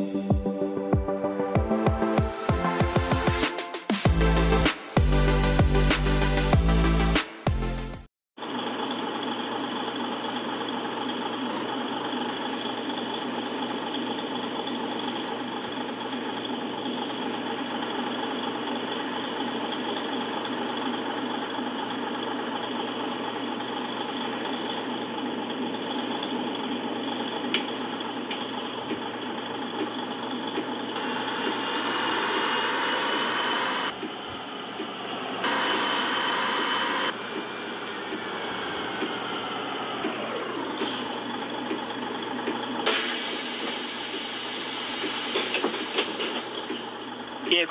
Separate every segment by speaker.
Speaker 1: E aí,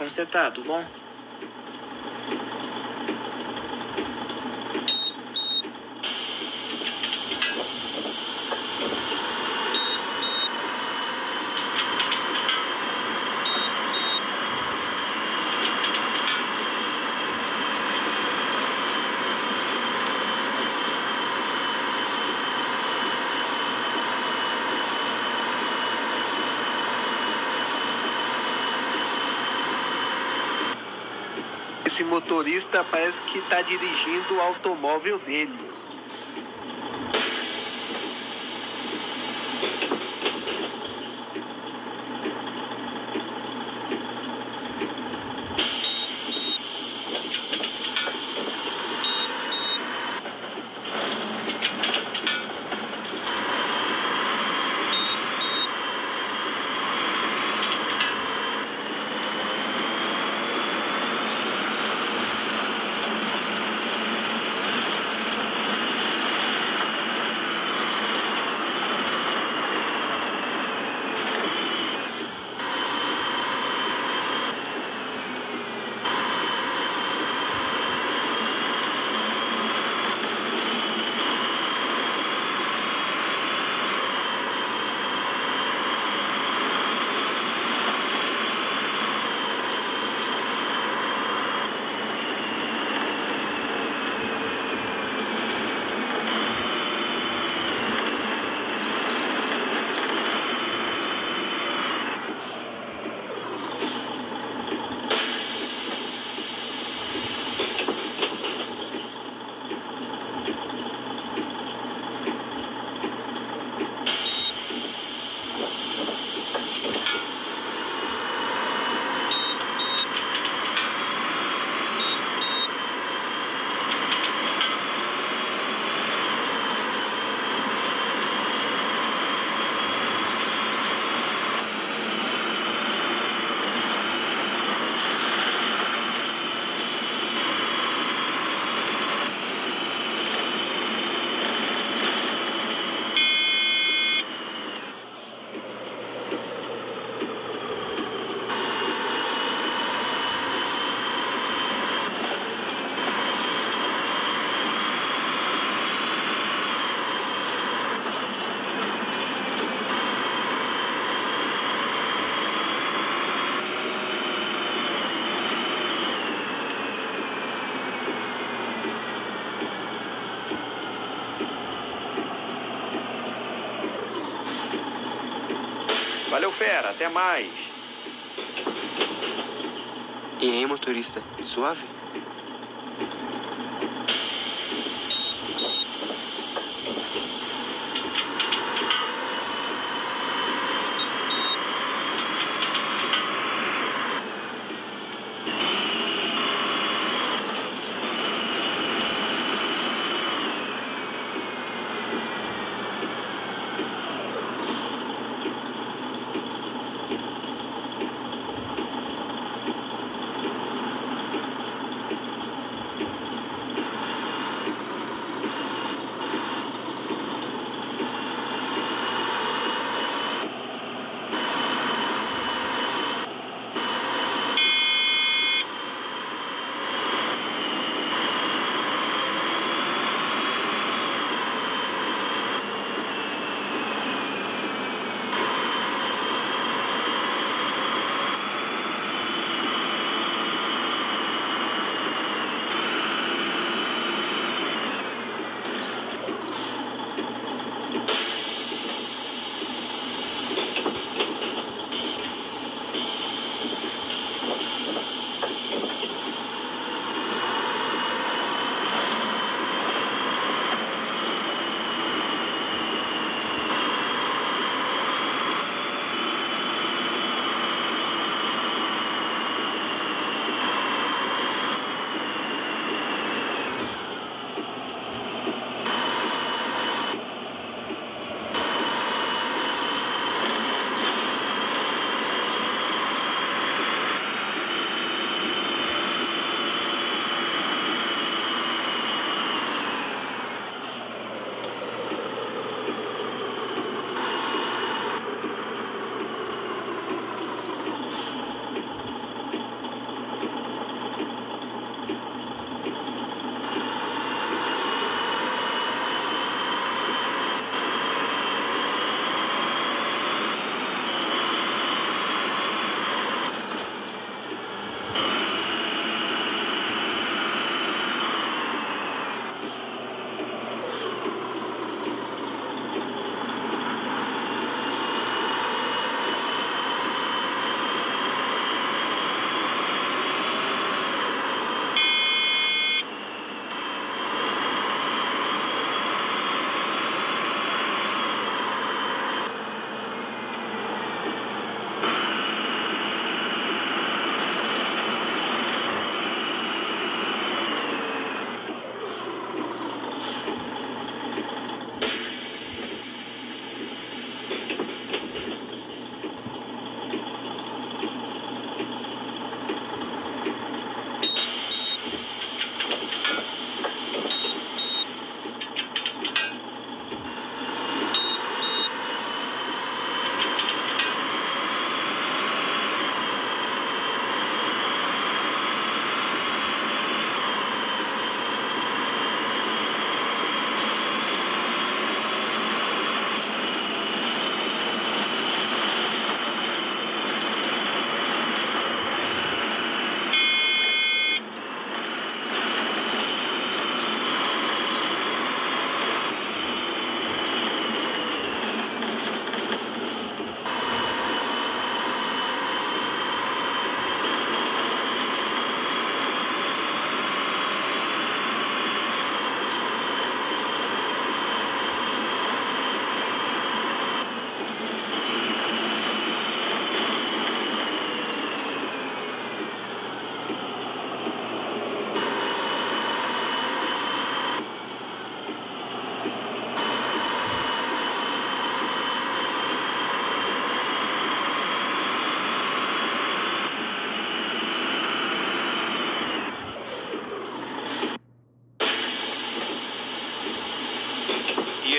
Speaker 1: você tá? Tudo bom?
Speaker 2: Esse motorista parece que tá dirigindo o automóvel dele.
Speaker 3: Valeu, fera. Até mais.
Speaker 4: E aí, motorista? Suave?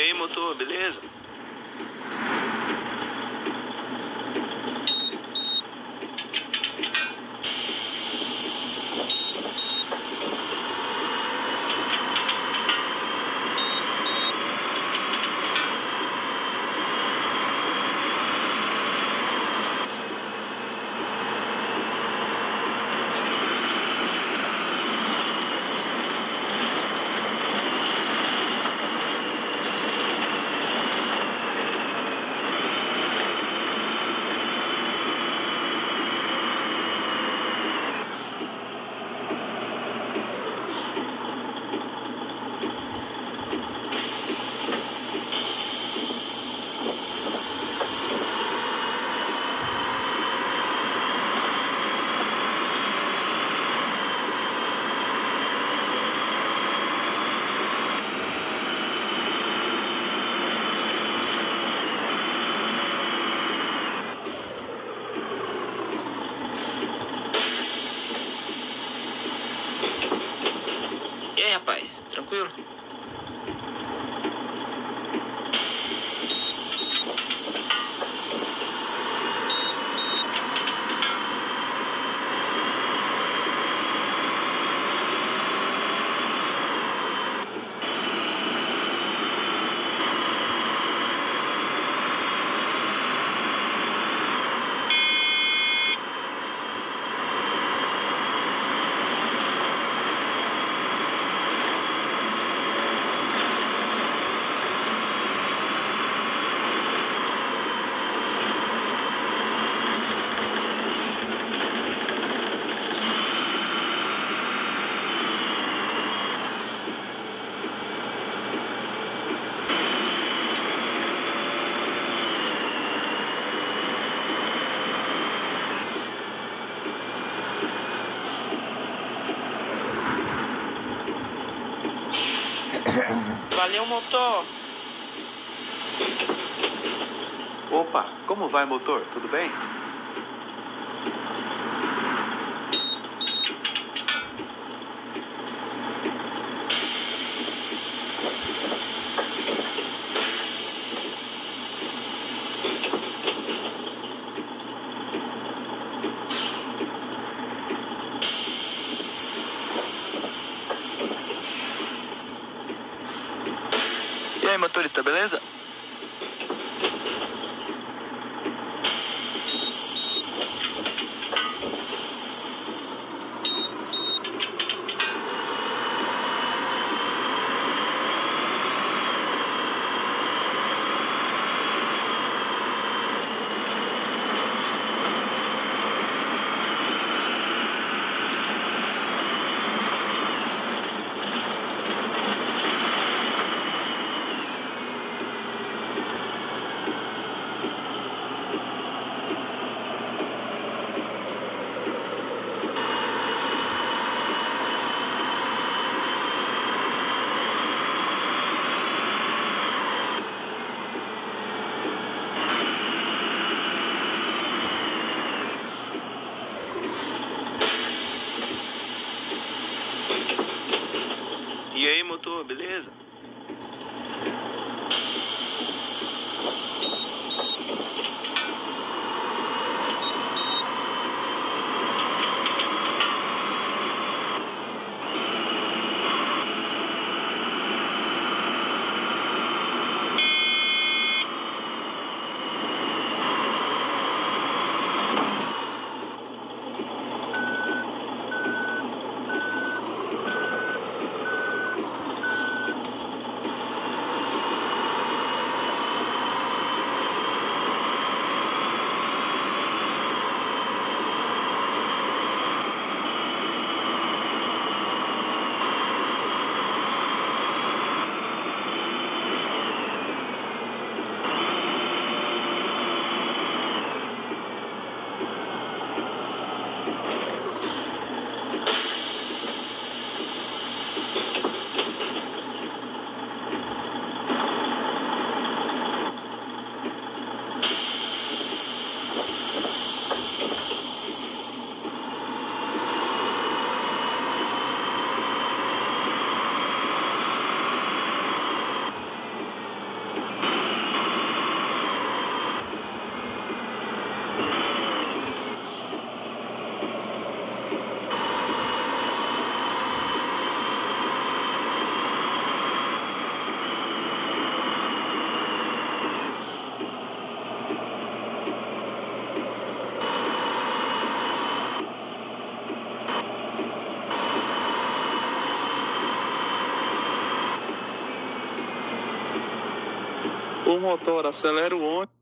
Speaker 1: aí, motor, beleza? Motor.
Speaker 5: Opa, como vai, motor? Tudo bem?
Speaker 6: Aí, motorista, beleza?
Speaker 7: Motor, beleza?
Speaker 8: Ô motor, acelera o ônibus.